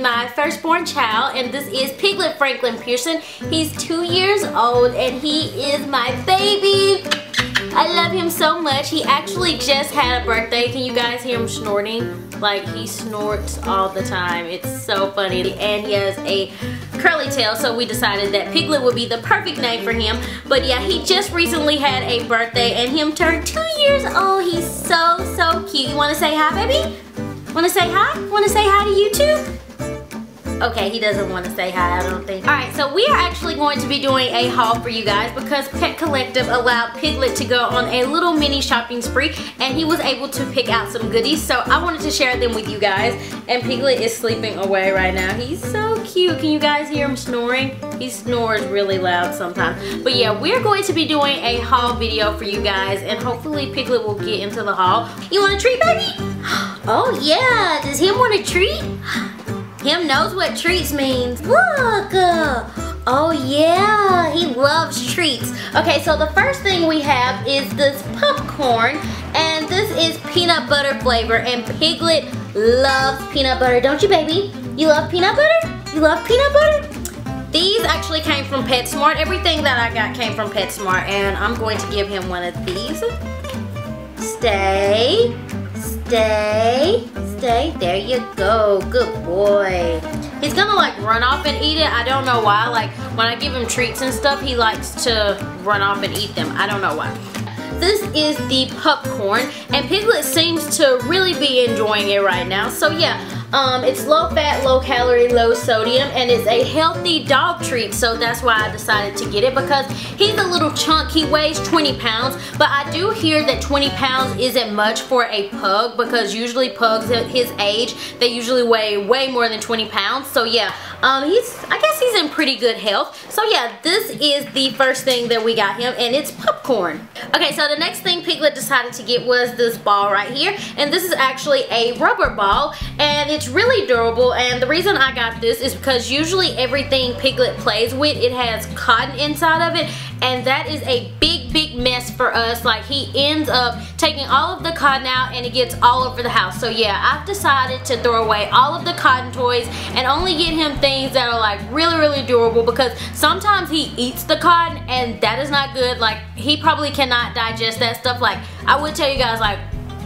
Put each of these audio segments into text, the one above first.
my firstborn child and this is Piglet Franklin Pearson. He's two years old and he is my baby. I love him so much. He actually just had a birthday. Can you guys hear him snorting? Like he snorts all the time. It's so funny. And he has a curly tail so we decided that Piglet would be the perfect name for him. But yeah, he just recently had a birthday and him turned two years old. He's so, so cute. You want to say hi, baby? Want to say hi? Want to say hi to YouTube? Okay, he doesn't want to say hi, I don't think. Alright, so we are actually going to be doing a haul for you guys because Pet Collective allowed Piglet to go on a little mini shopping spree and he was able to pick out some goodies. So I wanted to share them with you guys. And Piglet is sleeping away right now. He's so cute. Can you guys hear him snoring? He snores really loud sometimes. But yeah, we're going to be doing a haul video for you guys and hopefully Piglet will get into the haul. You want a treat, baby? Oh yeah, does he want a treat? Him knows what treats means. Look! Uh, oh yeah, he loves treats. Okay, so the first thing we have is this popcorn. And this is peanut butter flavor. And Piglet loves peanut butter. Don't you, baby? You love peanut butter? You love peanut butter? These actually came from PetSmart. Everything that I got came from PetSmart. And I'm going to give him one of these. Stay. Stay There you go. Good boy. He's gonna like run off and eat it. I don't know why. Like when I give him treats and stuff, he likes to run off and eat them. I don't know why. This is the popcorn and Piglet seems to really be enjoying it right now. So yeah, um, it's low fat, low calorie, low sodium, and it's a healthy dog treat. So that's why I decided to get it because he's a little chunk. He weighs 20 pounds, but I do hear that 20 pounds isn't much for a pug because usually pugs at his age, they usually weigh way more than 20 pounds. So yeah, um, he's, I guess he's in pretty good health. So yeah, this is the first thing that we got him, and it's popcorn. Okay, so the next thing Piglet decided to get was this ball right here, and this is actually a rubber ball, and it's really durable, and the reason I got this is because usually everything Piglet plays with, it has cotton inside of it, and that is a big, big mess for us. Like, he ends up taking all of the cotton out, and it gets all over the house. So yeah, I've decided to throw away all of the cotton toys and only get him things that are like really, really durable because sometimes he eats the cotton, and that is not good. Like, he probably cannot digest that stuff. Like, I would tell you guys, like,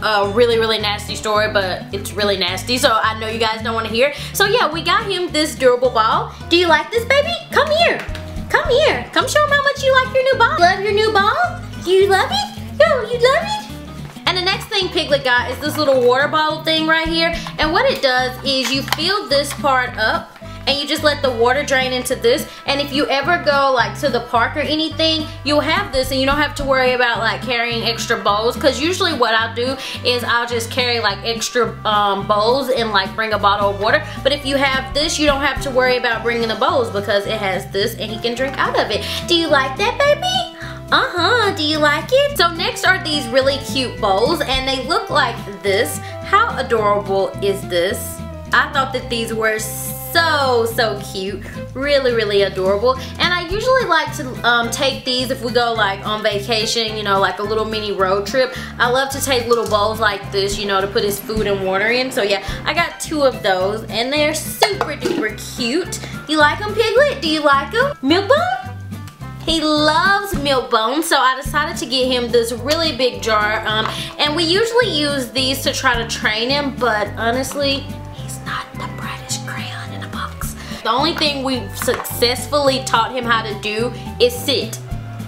a really, really nasty story, but it's really nasty, so I know you guys don't want to hear. So yeah, we got him this durable ball. Do you like this, baby? Come here. Come here. Come show them how much you like your new ball. Love your new ball? Do you love it? No, you love it? And the next thing Piglet got is this little water bottle thing right here. And what it does is you fill this part up and you just let the water drain into this and if you ever go like to the park or anything you'll have this and you don't have to worry about like carrying extra bowls because usually what I'll do is I'll just carry like extra um, bowls and like bring a bottle of water but if you have this you don't have to worry about bringing the bowls because it has this and he can drink out of it do you like that baby uh-huh, do you like it? So next are these really cute bowls and they look like this. How adorable is this? I thought that these were so, so so cute. Really, really adorable. And I usually like to um, take these if we go like on vacation, you know, like a little mini road trip. I love to take little bowls like this, you know, to put his food and water in. So yeah, I got two of those and they're super duper cute. You like them, Piglet? Do you like them? Milkbone? He loves Milkbone, so I decided to get him this really big jar. Um, and we usually use these to try to train him, but honestly, the only thing we've successfully taught him how to do is sit.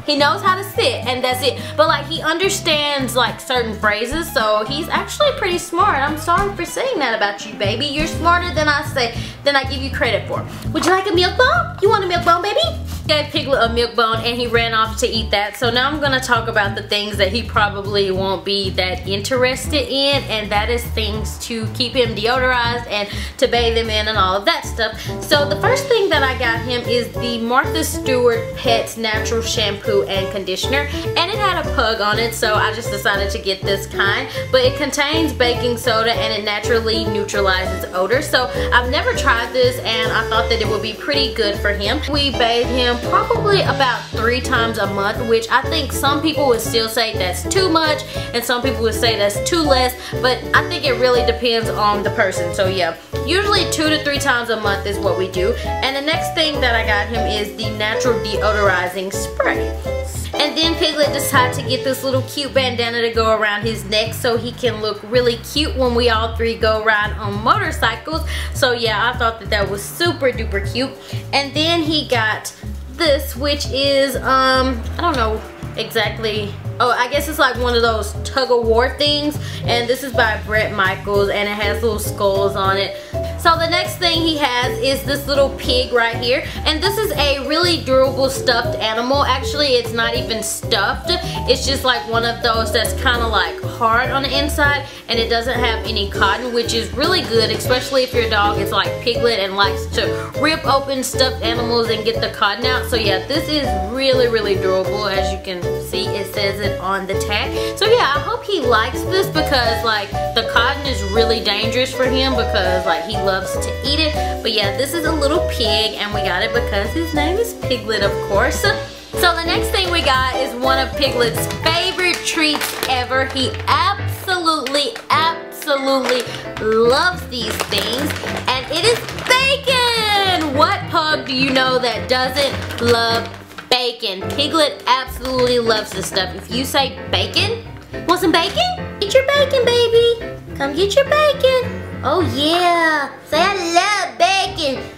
He knows how to sit and that's it. But like he understands like certain phrases so he's actually pretty smart. I'm sorry for saying that about you baby. You're smarter than I say, than I give you credit for. Would you like a milk bone? You want a milk bone baby? Gave Piglet a milk bone and he ran off to eat that. So now I'm to talk about the things that he probably won't be that interested in and that is things to keep him deodorized and to bathe him in and all of that stuff. So the first thing that I got him is the Martha Stewart Pets Natural Shampoo and Conditioner and it had a pug on it so I just decided to get this kind but it contains baking soda and it naturally neutralizes odor so I've never tried this and I thought that it would be pretty good for him. We bathe him probably about three times a month, which I think some people would still say that's too much and some people would say that's too less, but I think it really depends on the person. So yeah, usually two to three times a month is what we do. And the next thing that I got him is the natural deodorizing spray. And then Piglet decided to get this little cute bandana to go around his neck so he can look really cute when we all three go ride on motorcycles. So yeah, I thought that that was super duper cute. And then he got this, which is, um, I don't know exactly. Oh I guess it's like one of those tug of war things. And this is by Bret Michaels and it has little skulls on it so the next thing he has is this little pig right here. And this is a really durable stuffed animal. Actually, it's not even stuffed. It's just like one of those that's kind of like hard on the inside and it doesn't have any cotton, which is really good, especially if your dog is like piglet and likes to rip open stuffed animals and get the cotton out. So yeah, this is really, really durable. As you can see, it says it on the tag. So yeah, I hope he likes this because like the cotton really dangerous for him because like he loves to eat it. But yeah, this is a little pig and we got it because his name is Piglet, of course. So the next thing we got is one of Piglet's favorite treats ever. He absolutely, absolutely loves these things. And it is bacon! What pug do you know that doesn't love bacon? Piglet absolutely loves this stuff. If you say bacon, want some bacon? Get your bacon, baby. Come get your bacon. Oh yeah. Say I love bacon.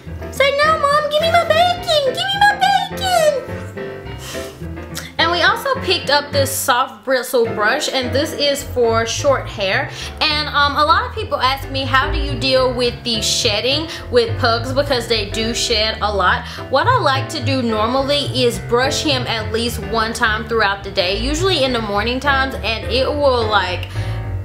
Also picked up this soft bristle brush and this is for short hair. And um, a lot of people ask me how do you deal with the shedding with pugs because they do shed a lot. What I like to do normally is brush him at least one time throughout the day, usually in the morning times and it will like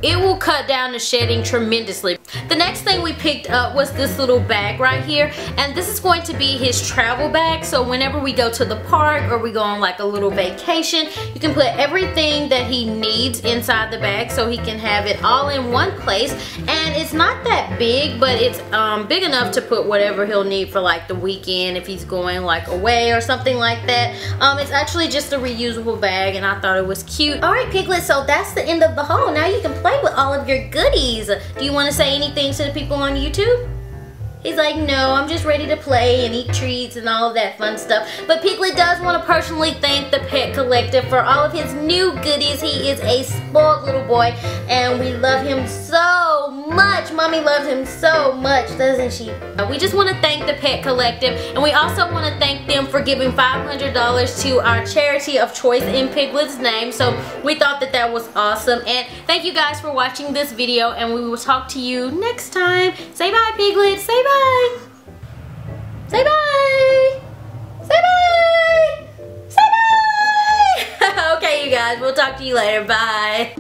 it will cut down the shedding tremendously. The next thing we picked up was this little bag right here and this is going to be his travel bag so whenever we go to the park or we go on like a little vacation you can put everything that he needs inside the bag so he can have it all in one place and it's not that big but it's um, big enough to put whatever he'll need for like the weekend if he's going like away or something like that. Um, it's actually just a reusable bag and I thought it was cute. Alright Piglet so that's the end of the haul. Now you can play with all of your goodies. Do you want to say anything to the people on YouTube? He's like, no, I'm just ready to play and eat treats and all of that fun stuff. But Piglet does want to personally thank the Pet Collective for all of his new goodies. He is a spoiled little boy and we love him so much. Mommy loves him so much, doesn't she? Uh, we just want to thank the Pet Collective and we also want to thank them for giving $500 to our charity of choice in Piglet's name. So we thought that that was awesome. And thank you guys for watching this video and we will talk to you next time. Say bye, Piglet. Say bye. Say bye. Say bye. Say bye. okay, you guys. We'll talk to you later. Bye.